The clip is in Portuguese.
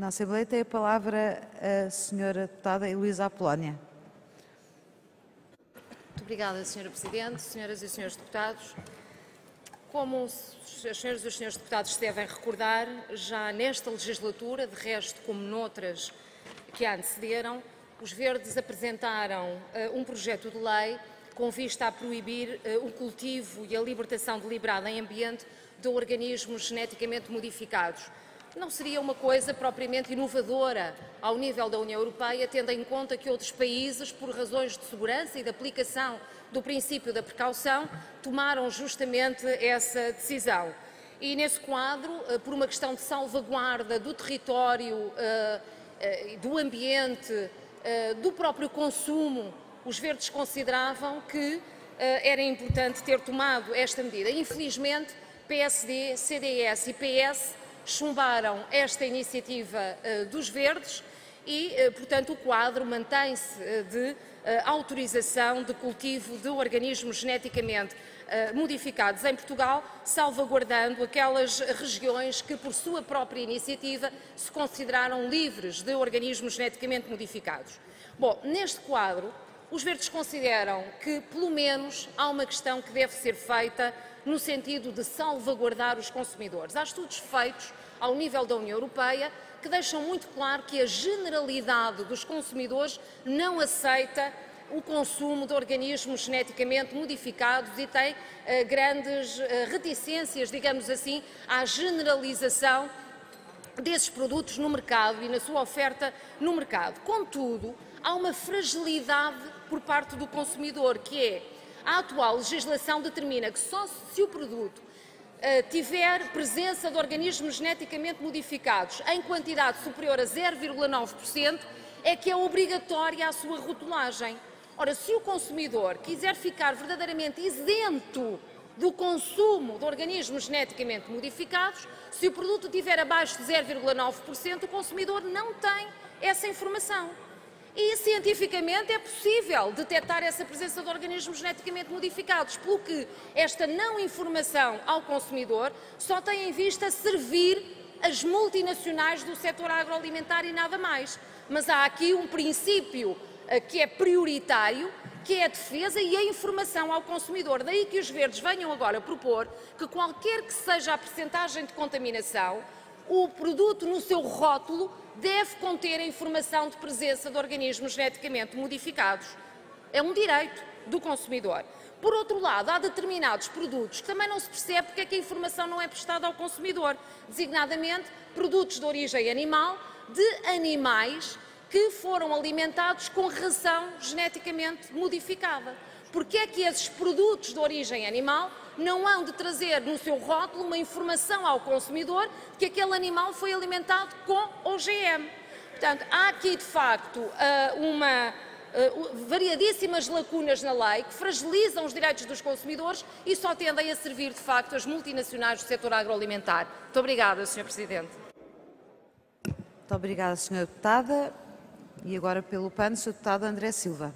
na Assembleia. Tem a palavra a senhora deputada Heloísa Apolónia. Muito obrigada, senhora Presidente, senhoras e senhores deputados. Como as senhoras e os senhores deputados devem recordar, já nesta legislatura, de resto como noutras que a antecederam, os Verdes apresentaram uh, um projeto de lei com vista a proibir uh, o cultivo e a libertação deliberada em ambiente de organismos geneticamente modificados. Não seria uma coisa propriamente inovadora ao nível da União Europeia, tendo em conta que outros países, por razões de segurança e de aplicação do princípio da precaução, tomaram justamente essa decisão. E nesse quadro, eh, por uma questão de salvaguarda do território, eh, eh, do ambiente, do próprio consumo, os verdes consideravam que era importante ter tomado esta medida. Infelizmente, PSD, CDS e PS chumbaram esta iniciativa uh, dos Verdes e, uh, portanto, o quadro mantém-se uh, de autorização de cultivo de organismos geneticamente modificados em Portugal, salvaguardando aquelas regiões que, por sua própria iniciativa, se consideraram livres de organismos geneticamente modificados. Bom, neste quadro, os verdes consideram que, pelo menos, há uma questão que deve ser feita no sentido de salvaguardar os consumidores. Há estudos feitos ao nível da União Europeia que deixam muito claro que a generalidade dos consumidores não aceita o consumo de organismos geneticamente modificados e tem uh, grandes uh, reticências, digamos assim, à generalização desses produtos no mercado e na sua oferta no mercado. Contudo, há uma fragilidade por parte do consumidor, que é a atual legislação determina que só se o produto uh, tiver presença de organismos geneticamente modificados em quantidade superior a 0,9%, é que é obrigatória a sua rotulagem. Ora, se o consumidor quiser ficar verdadeiramente isento do consumo de organismos geneticamente modificados, se o produto tiver abaixo de 0,9%, o consumidor não tem essa informação. E cientificamente é possível detectar essa presença de organismos geneticamente modificados, pelo que esta não informação ao consumidor só tem em vista servir as multinacionais do setor agroalimentar e nada mais. Mas há aqui um princípio eh, que é prioritário, que é a defesa e a informação ao consumidor. Daí que os verdes venham agora propor que qualquer que seja a percentagem de contaminação, o produto no seu rótulo deve conter a informação de presença de organismos geneticamente modificados. É um direito do consumidor. Por outro lado, há determinados produtos que também não se percebe porque é que a informação não é prestada ao consumidor, designadamente produtos de origem animal, de animais que foram alimentados com ração geneticamente modificada. Porque é que esses produtos de origem animal não hão de trazer no seu rótulo uma informação ao consumidor que aquele animal foi alimentado com OGM. Portanto, há aqui de facto ah, uma ah, variadíssimas lacunas na lei que fragilizam os direitos dos consumidores e só tendem a servir de facto as multinacionais do setor agroalimentar. Muito obrigada, Sr. Presidente. Muito obrigada, Sra. Deputada. E agora pelo PAN, Sr. Deputado André Silva.